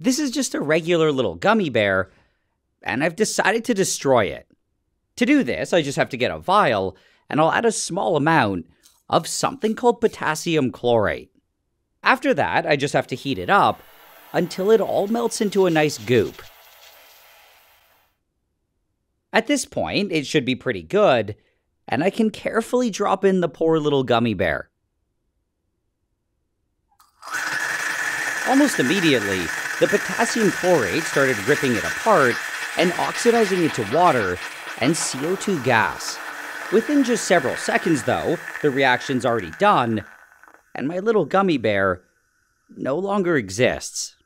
This is just a regular little gummy bear, and I've decided to destroy it. To do this, I just have to get a vial, and I'll add a small amount of something called potassium chlorate. After that, I just have to heat it up until it all melts into a nice goop. At this point, it should be pretty good, and I can carefully drop in the poor little gummy bear. Almost immediately, the potassium chlorate started ripping it apart and oxidizing it to water and CO2 gas. Within just several seconds, though, the reaction's already done, and my little gummy bear no longer exists.